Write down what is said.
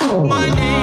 My name